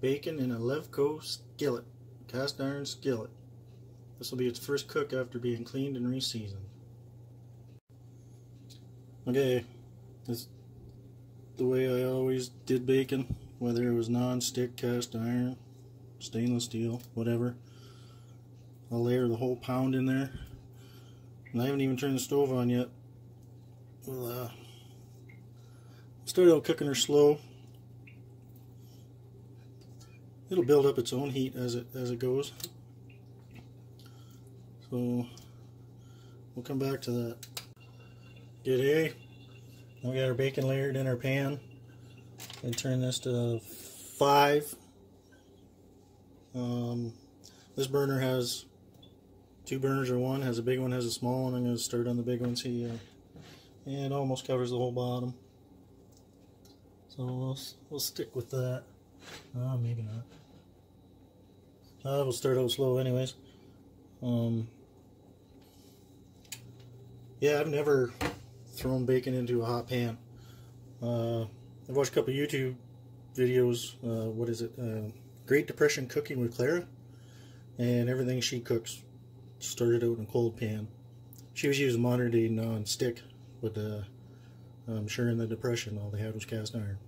bacon in a Levco skillet, cast iron skillet. This will be its first cook after being cleaned and reseasoned. Okay, this is the way I always did bacon, whether it was non-stick, cast iron, stainless steel, whatever. I'll layer the whole pound in there. And I haven't even turned the stove on yet. We'll uh, start out cooking her slow. It'll build up its own heat as it as it goes. So we'll come back to that. G'day. Now we got our bacon layered in our pan. And turn this to five. Um, this burner has two burners or one. Has a big one, has a small one. I'm going to start on the big one. See, uh, and it almost covers the whole bottom. So we'll, we'll stick with that. Uh, maybe not. Uh, we'll start out slow anyways. Um, yeah, I've never thrown bacon into a hot pan. Uh, I've watched a couple YouTube videos. Uh, what is it? Uh, Great Depression Cooking with Clara. And everything she cooks started out in a cold pan. She was using modern day non-stick, but I'm sure in the Depression all they had was cast iron.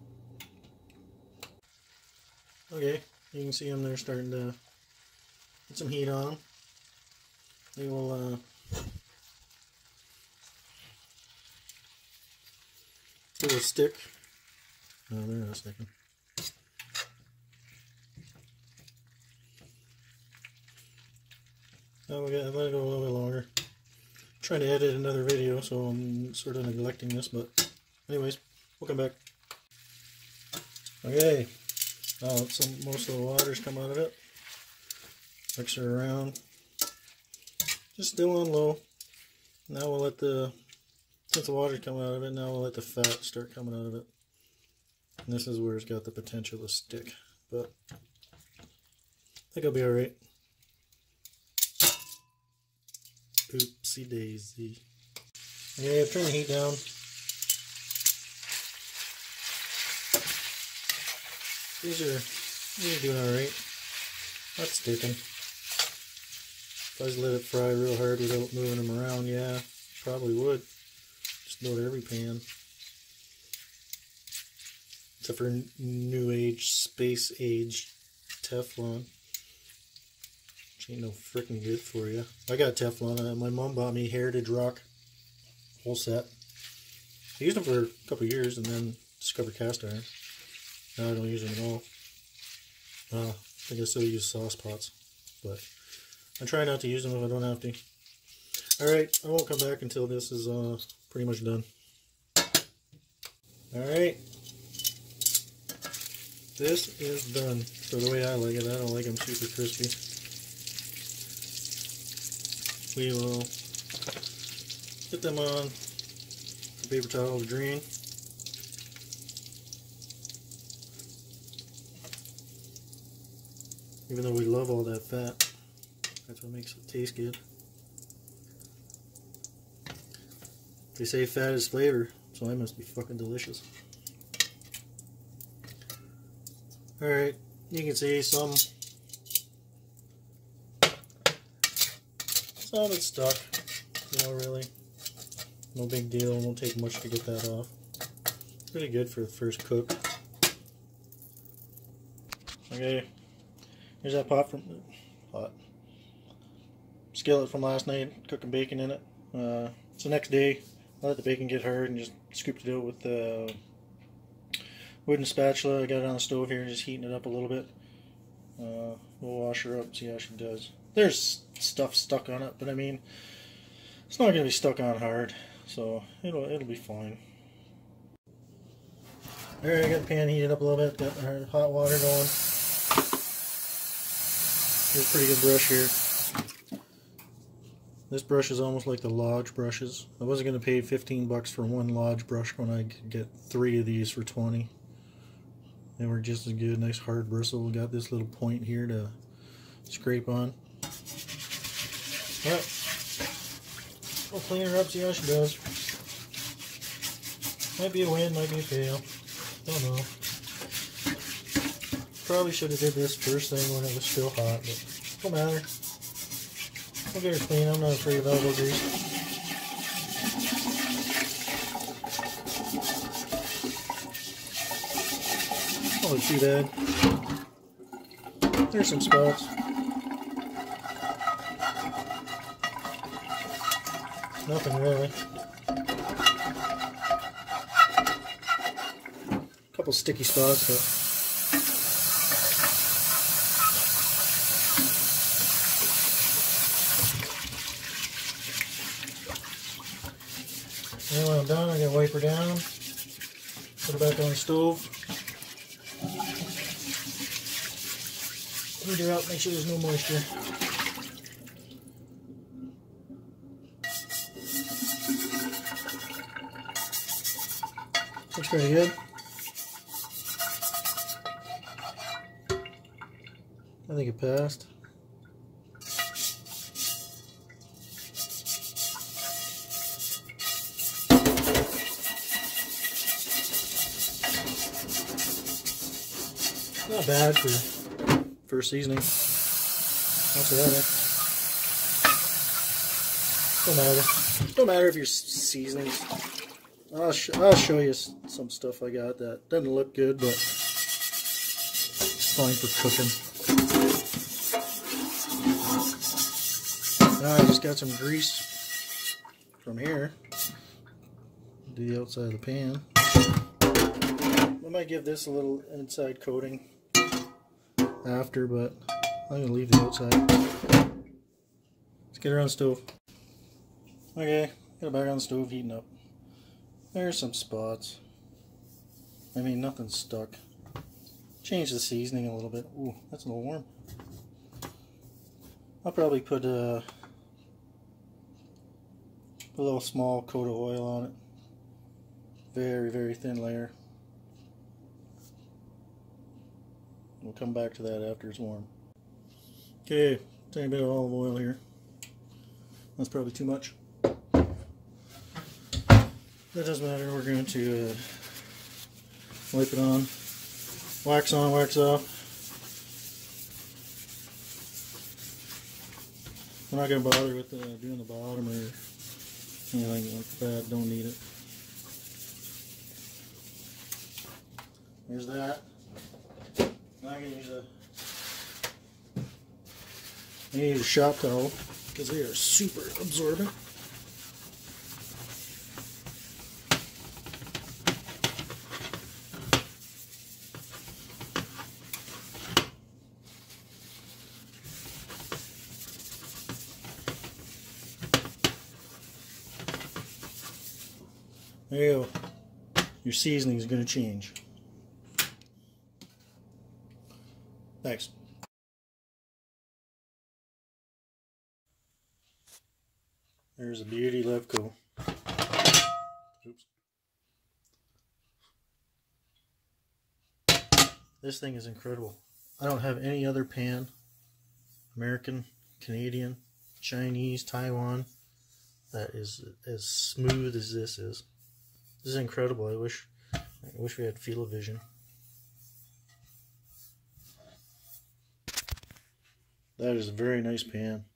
Okay, you can see them there starting to get some heat on. They will uh, do a stick. No, they're not sticking. Oh, we got let it go a little bit longer. I'm trying to edit another video, so I'm sort of neglecting this, but anyways, we'll come back. Okay, now some most of the water's come out of it. Mix it around. Just do on low. Now we'll let the since the water's coming out of it, now we'll let the fat start coming out of it. And this is where it's got the potential to stick, but I think I'll be alright. Oopsie daisy. Okay, I've turned the heat down. These are, these are doing alright. Not sticking. If I just let it fry real hard without moving them around, yeah, probably would. Just about every pan. Except for new age, space age Teflon. Which ain't no freaking good for you. I got Teflon. Uh, my mom bought me Heritage Rock whole set. I used them for a couple years and then discovered cast iron. Now I don't use them at all. Uh, I guess I use sauce pots. But I try not to use them if I don't have to. Alright, I won't come back until this is uh, pretty much done. Alright. This is done. So the way I like it, I don't like them super crispy we will put them on the paper towel to drain. Even though we love all that fat, that's what makes it taste good. They say fat is flavor, so I must be fucking delicious. Alright, you can see some Some it's stuck, you know, really. No big deal, won't take much to get that off. Pretty good for the first cook. Okay, here's that pot from, the pot, skillet from last night, cooking bacon in it. Uh, the next day, I let the bacon get hard and just scooped it out with the wooden spatula. I got it on the stove here, and just heating it up a little bit. Uh, we'll wash her up, see how she does. There's stuff stuck on it, but I mean, it's not going to be stuck on hard, so it'll it'll be fine. There, I got the pan heated up a little bit, got hot water going. Here's a pretty good brush here. This brush is almost like the Lodge brushes. I wasn't going to pay 15 bucks for one Lodge brush when I could get three of these for 20. They were just as good, nice hard bristle. Got this little point here to scrape on. Yep. We'll clean her up, see how she does. Might be a win, might be a fail. Don't know. probably should have did this first thing when it was still hot, but don't matter. We'll get her clean. I'm not afraid of elbow grease. Oh, too bad. There's some spots. Nothing really. A couple sticky spots, but And when I'm done, I'm gonna wipe her down, put it back on the stove. Heat her up, make sure there's no moisture. Looks pretty good. I think it passed. Not bad for first seasoning. So bad. Don't matter. Don't matter if your seasonings. I'll, sh I'll show you some stuff I got that doesn't look good, but it's fine for cooking. Now I just got some grease from here. Do the outside of the pan. I might give this a little inside coating after, but I'm going to leave the outside. Let's get her on the stove. Okay, got it back on the stove heating up. There's some spots. I mean, nothing's stuck. Change the seasoning a little bit. Ooh, that's a little warm. I'll probably put a, a little small coat of oil on it. Very, very thin layer. We'll come back to that after it's warm. Okay, tiny bit of olive oil here. That's probably too much. That doesn't matter, we're going to uh, wipe it on. Wax on, wax off. We're not going to bother with uh, doing the bottom or anything like that, don't need it. There's that. I use a shop towel because they are super absorbent. There you go. Your seasoning is going to change. Thanks. There's a beauty Levco. Oops. This thing is incredible. I don't have any other pan, American, Canadian, Chinese, Taiwan, that is as smooth as this is. This is incredible. I wish I wish we had field vision. That is a very nice pan.